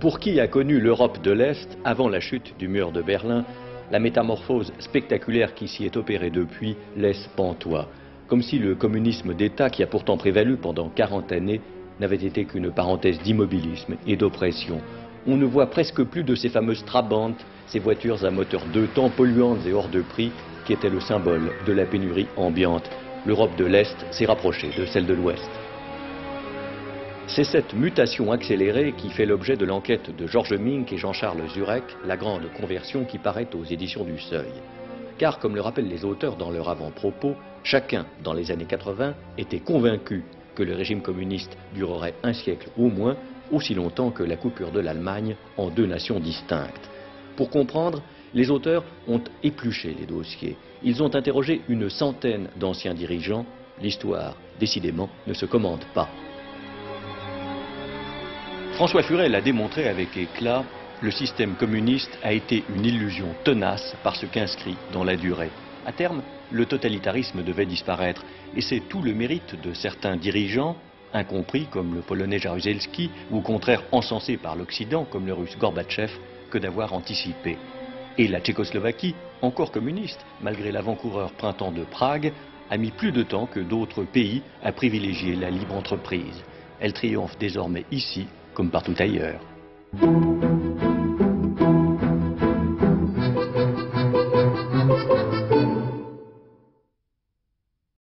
Russie a connu l'Europe de l'Est avant la chute du mur de Berlin. La métamorphose spectaculaire qui s'y est opérée depuis laisse pantois. Comme si le communisme d'État, qui a pourtant prévalu pendant 40 années, n'avait été qu'une parenthèse d'immobilisme et d'oppression. On ne voit presque plus de ces fameuses trabantes, ces voitures à moteur deux temps polluantes et hors de prix, qui étaient le symbole de la pénurie ambiante. L'Europe de l'Est s'est rapprochée de celle de l'Ouest. C'est cette mutation accélérée qui fait l'objet de l'enquête de Georges Mink et Jean-Charles Zurek, La grande conversion qui paraît aux éditions du Seuil. Car, comme le rappellent les auteurs dans leur avant-propos, chacun, dans les années 80, était convaincu que le régime communiste durerait un siècle au moins, aussi longtemps que la coupure de l'Allemagne en deux nations distinctes. Pour comprendre, les auteurs ont épluché les dossiers. Ils ont interrogé une centaine d'anciens dirigeants. L'histoire, décidément, ne se commande pas. François Furet l'a démontré avec éclat, le système communiste a été une illusion tenace parce qu'inscrit dans la durée. À terme, le totalitarisme devait disparaître et c'est tout le mérite de certains dirigeants, incompris comme le polonais Jaruzelski ou au contraire encensés par l'Occident comme le russe Gorbatchev, que d'avoir anticipé. Et la Tchécoslovaquie, encore communiste, malgré l'avant-coureur printemps de Prague, a mis plus de temps que d'autres pays à privilégier la libre entreprise. Elle triomphe désormais ici comme partout ailleurs.